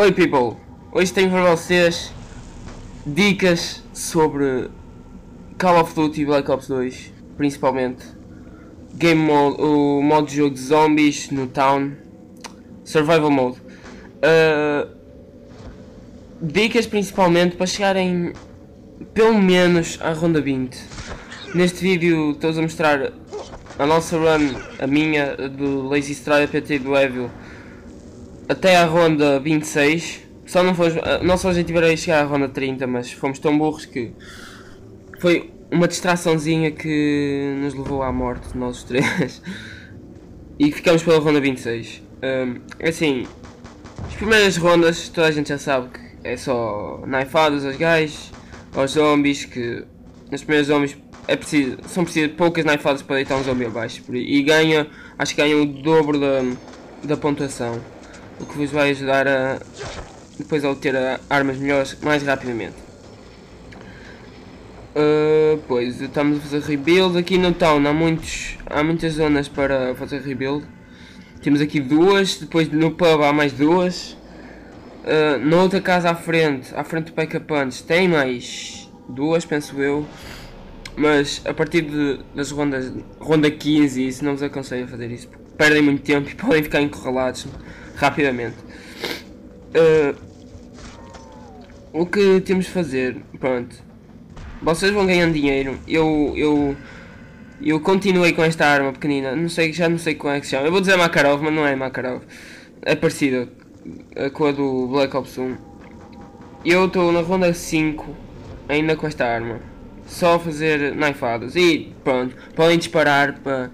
Oi people, hoje tenho para vocês dicas sobre Call of Duty Black Ops 2, principalmente Game Mode, o modo de jogo de zombies no Town, Survival Mode. Uh, dicas principalmente para chegarem pelo menos à ronda 20. Neste vídeo estou a mostrar a nossa run, a minha, do Lazy Strada PT do Evil até à ronda 26. Só não foi, nosso objetivo era chegar à ronda 30, mas fomos tão burros que foi uma distraçãozinha que nos levou à morte, nós os três. e ficamos pela ronda 26. Um, assim, as primeiras rondas toda a gente já sabe que é só naifadas aos gajos, aos zombies, que nas primeiras zombies é preciso, são precisas poucas naifadas para deitar um zombie abaixo. E ganha, acho que ganha o dobro da, da pontuação o que vos vai ajudar a depois a obter armas melhores mais rapidamente. Uh, pois estamos a fazer rebuild aqui no town. Há muitos há muitas zonas para fazer rebuild. Temos aqui duas depois no pub há mais duas. Uh, na outra casa à frente à frente do Pack Punch tem mais duas penso eu. Mas a partir de, das rondas ronda 15 isso não vos aconselho a fazer isso perdem muito tempo e podem ficar encurralados rapidamente. Uh, o que temos de fazer, pronto. Vocês vão ganhando dinheiro. Eu, eu, eu continuei com esta arma pequenina. Não sei, já não sei como é que se chama. Eu vou dizer Makarov, mas não é Makarov. É parecida com a do Black Ops 1. Eu estou na ronda 5 ainda com esta arma. Só fazer naifadas. E pronto, podem disparar para,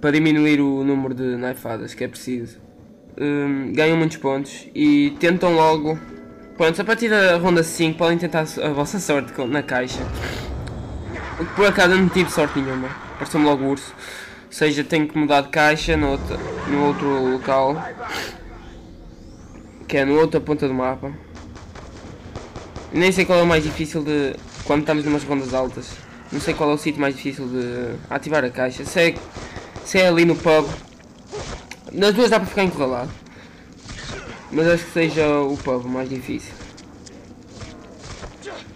para diminuir o número de naifadas que é preciso um, ganham muitos pontos e tentam logo. Pronto, a partir da ronda 5 podem tentar a vossa sorte na caixa. Por acaso não tive sorte nenhuma, apareceu-me logo o urso. Ou seja, tenho que mudar de caixa no outro, no outro local. Que é no outra ponta do mapa. Nem sei qual é o mais difícil de. Quando estamos numas rondas altas. Não sei qual é o sítio mais difícil de ativar a caixa. Sei, sei é ali no pub nas duas dá para ficar encurralado. Mas acho que seja o povo mais difícil.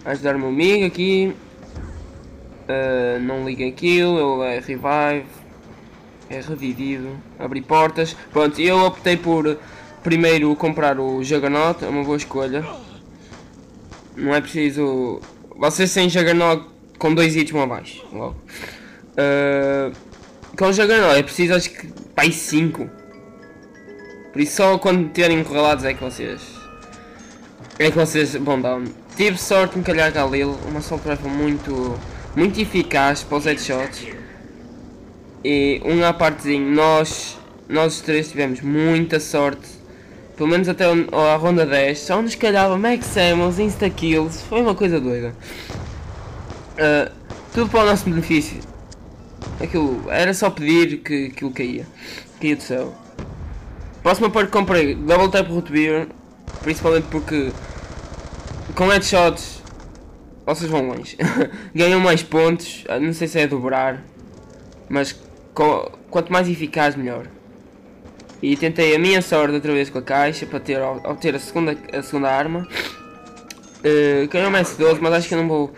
Ajudar o meu amigo aqui. Uh, não liga aquilo, ele é revive. É revivido. Abrir portas. Pronto, eu optei por primeiro comprar o Juggernaut, é uma boa escolha. Não é preciso. Vocês têm Juggernaut com dois itens abaixo. Logo. Uh, com o Juggernaut é preciso acho que pai 5. Por isso só quando estiverem encurralados é que vocês. É que vocês vão down. Tive sorte em calhar Galil, uma rifle muito. muito eficaz para os headshots. E um à partezinho, nós. Nós os três tivemos muita sorte. Pelo menos até a ronda 10. Só nos calhava Max Samuels, insta kills. Foi uma coisa doida. Uh, tudo para o nosso benefício. Aquilo, era só pedir que aquilo caía. Caía do céu. Próxima parte que comprei, Double Tap Root Beer, principalmente porque com headshots vocês vão longe. Ganham mais pontos, ah, não sei se é dobrar, mas com, quanto mais eficaz melhor. E tentei a minha sorte outra vez com a caixa para ter, obter a segunda, a segunda arma. Uh, ganhou mais 12, mas acho que eu não vou.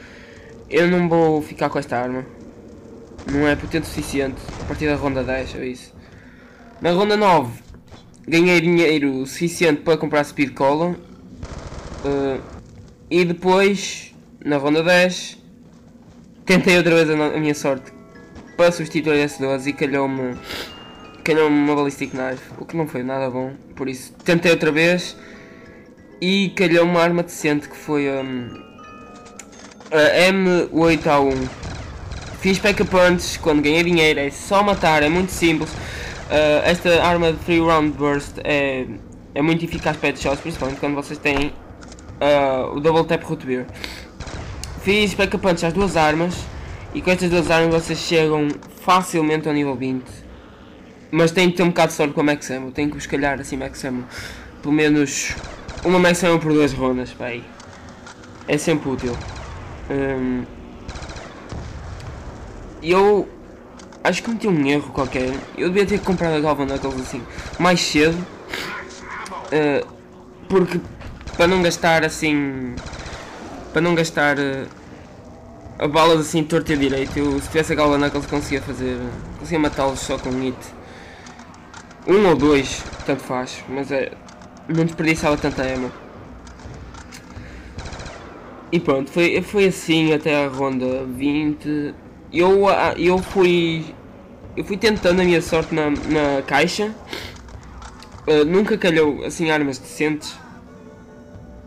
Eu não vou ficar com esta arma. Não é potente o suficiente a partir da ronda 10 ou isso. Na ronda 9 ganhei dinheiro suficiente para comprar Speed Cola. Uh, e depois, na ronda 10, tentei outra vez a, minha sorte para substituir esse 12 e calhou-me calhou uma Ballistic Knife, o que não foi nada bom. Por isso, tentei outra vez e calhou uma arma decente que foi um, a M8A1. Fiz pack punch quando ganhei dinheiro, é só matar, é muito simples. Uh, esta arma de Free Round Burst é, é muito eficaz para headshots, principalmente quando vocês têm uh, o Double Tap Root Beer. Fiz Pack Punch às duas armas e com estas duas armas vocês chegam facilmente ao nível 20. Mas tem que ter um bocado de sorte com a Max Ammo, tem que calhar assim Max Ammo. Pelo menos uma Max Ammo por duas rondas, pai. É sempre útil. Um, eu Acho que cometi um erro qualquer. Eu devia ter comprado a Galvan Knuckles assim mais cedo. Uh, porque para não gastar assim. Para não gastar uh, a balas assim torta e direito, eu, se tivesse aquela Knuckles conseguia fazer. conseguia matá-los só com um hit. Um ou dois, tanto faz, mas é. não desperdiçava tanta ema. E pronto, foi, foi assim até a ronda 20. Eu, eu fui. Eu fui tentando a minha sorte na, na caixa. Uh, nunca calhou assim armas decentes.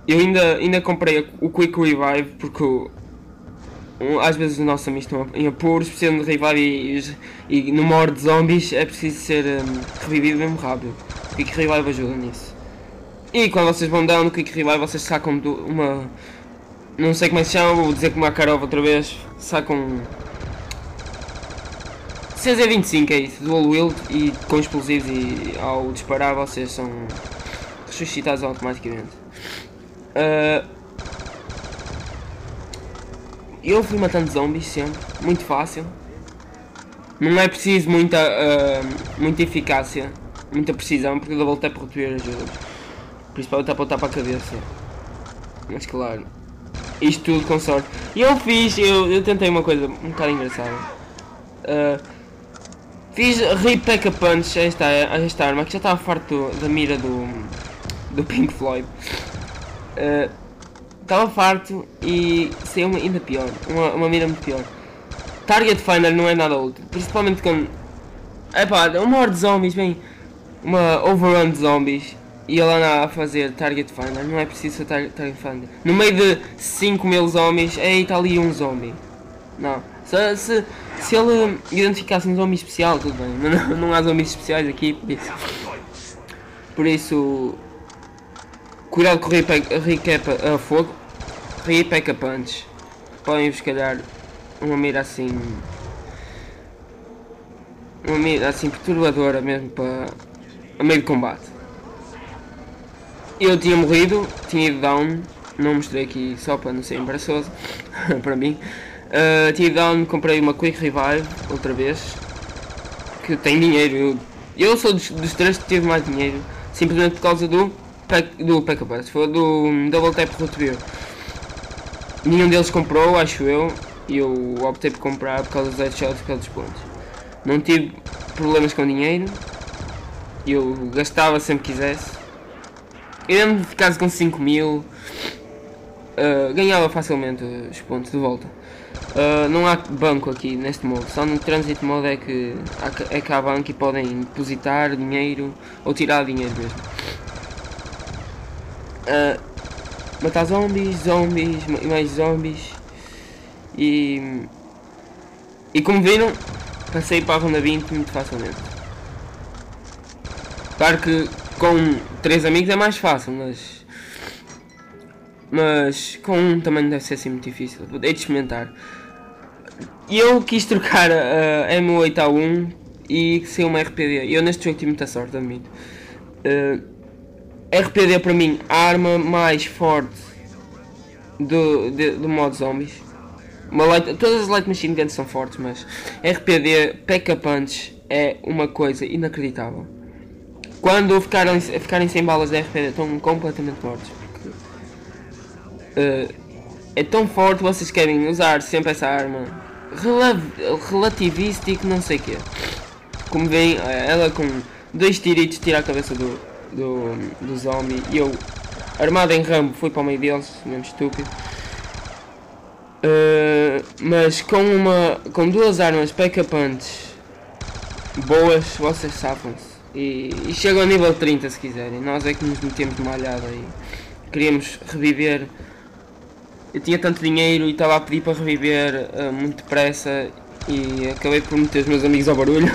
Eu ainda, ainda comprei o Quick Revive porque um, às vezes os nossos amigos estão em apuros, precisam de revive e, e, no modo de zombies é preciso ser um, revivido mesmo rápido. O Quick Revive ajuda nisso. E quando vocês vão down no Quick Revive vocês sacam uma. Não sei como é que se chama, vou dizer como a Carol outra vez. Sacam. CZ25 é isso, dual wield e com explosivos e ao disparar vocês são ressuscitados automaticamente. Uh, eu fui matando zombies sempre, muito fácil. Não é preciso muita, uh, muita eficácia, muita precisão, porque o double tap retribuir ajuda. Principalmente apontar para a cabeça. Mas claro, isto tudo com sorte. E eu fiz, eu, eu tentei uma coisa um bocado engraçada. Uh, fiz Repack a Punch a esta, a esta arma que já estava farto da mira do, do Pink Floyd. Estava uh, farto e saiu uma ainda pior, uma, uma mira muito pior. Target Finder não é nada útil, principalmente quando. É pá, uma hora de zombies, bem. Uma overrun de zombies e ele anda a fazer Target Finder, não é preciso tar Target Finder. No meio de 5 mil zombies, ei, está ali um zombie. Não. Se, se, se ele identificasse um zombie especial, tudo bem. Não, não há zombies especiais aqui, por isso. Por isso Cuidado com o recap a fogo. Repack a punch. Podem se calhar uma mira assim. Uma mira assim perturbadora mesmo para a meio de combate. Eu tinha morrido, tinha ido down, não mostrei aqui só para não ser embaraçoso para mim. Uh, tinha ido down, comprei uma Quick Revive outra vez. Que tem dinheiro. Eu, eu sou dos, dos três que tive mais dinheiro. Simplesmente por causa do pack, do Pack Up, foi do Double Tap Rotoville. Nenhum deles comprou, acho eu, e eu optei por comprar por causa dos headshots por causa dos pontos. Não tive problemas com dinheiro, eu gastava sempre quisesse. Eu mesmo ficasse com 5 mil, uh, ganhava facilmente os pontos de volta. Uh, não há banco aqui neste modo, só no Transit Mode é que, é que há banco e podem depositar dinheiro ou tirar dinheiro mesmo uh, matar zombies, zombies e mais zombies. E, e como viram, passei para a ronda 20 muito facilmente. Claro que com três amigos é mais fácil, mas. Mas com um também deve ser assim muito difícil. Vou de experimentar. E eu quis trocar a M8A1 e ser uma RPD. Eu neste jogo tive muita sorte, admito. Uh, RPD para mim a arma mais forte do, do, do modo zombies. Light, todas as light machine guns são fortes, mas RPD P.K. Punch é uma coisa inacreditável. Quando ficarem, ficarem sem balas de RPD estão completamente mortos. Uh, é tão forte vocês querem usar sempre essa arma Rel relativístico não sei o. Como veem, ela com dois tiritos tira a cabeça do, do, do zombie e eu, armado em Rambo, fui para o meio deles, mesmo estúpido. Uh, mas com uma com duas armas pack-a-punch boas, vocês safam-se. E, e chegam a nível 30 se quiserem. Nós é que nos metemos malhada e queríamos reviver. Eu tinha tanto dinheiro e estava a pedir para reviver uh, muito depressa e acabei por meter os meus amigos ao barulho.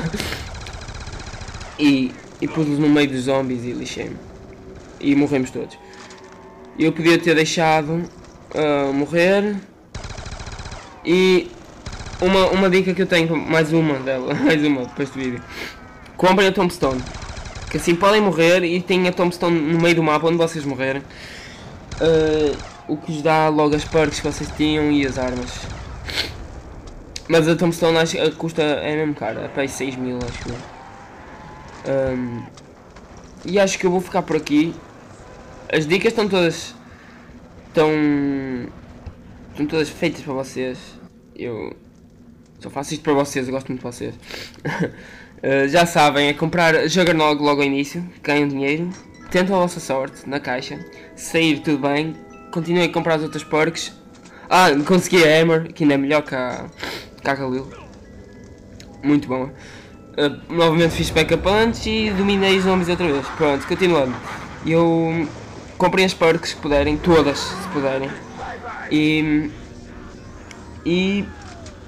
e e pus-los no meio dos zombies e lixei-me. E morremos todos. Eu podia ter deixado uh, morrer. E uma, uma dica que eu tenho, mais uma dela, mais uma depois do vídeo. Comprem a tombstone. Que assim podem morrer e tem a tombstone no meio do mapa onde vocês morrerem. Uh, o que vos dá logo as perks que vocês tinham e as armas. Mas a tombstone acho custa, é mesmo cara, é para 6 mil acho que um, e acho que eu vou ficar por aqui. as dicas estão todas. estão. estão todas feitas para vocês. Eu só faço isto para vocês, eu gosto muito de vocês. uh, já sabem, é comprar Juggernog logo ao início, ganham dinheiro, tentam a vossa sorte na caixa, sair tudo bem, continuem a comprar as outras perks. Ah, consegui a Hammer, que ainda é melhor que a, que a. Muito bom. Uh, novamente fiz backup antes e dominei os nomes outra vez. Pronto, continuando. Eu comprei as perks que puderem, todas se puderem. E, e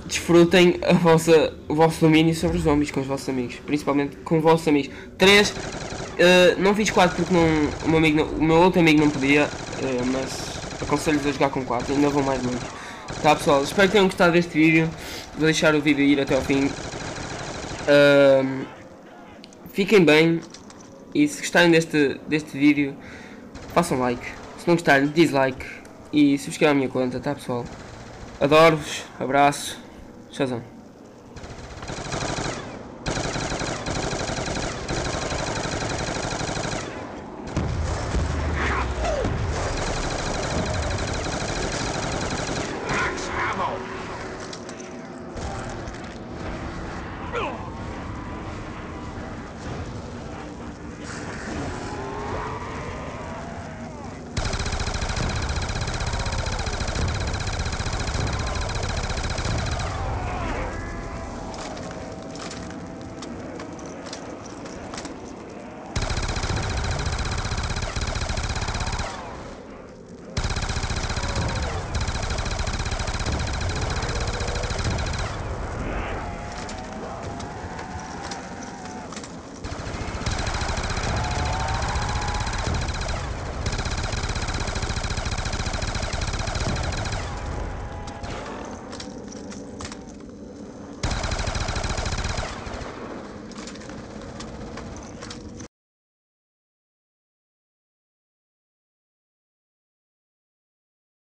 desfrutem a vossa, o vosso domínio sobre os zombies com os vossos amigos. Principalmente com os vossos amigos. 3. Uh, não fiz 4 porque não, o, meu amigo o meu outro amigo não podia. Uh, mas aconselho-vos a jogar com 4. Ainda vou mais longe. Tá pessoal, espero que tenham gostado deste vídeo. Vou deixar o vídeo ir até ao fim. Fiquem bem. E se gostarem deste, deste vídeo, façam like. Se não gostarem, dislike. E subscrevam a minha conta, tá pessoal? Adoro-vos, abraço, tchauzão.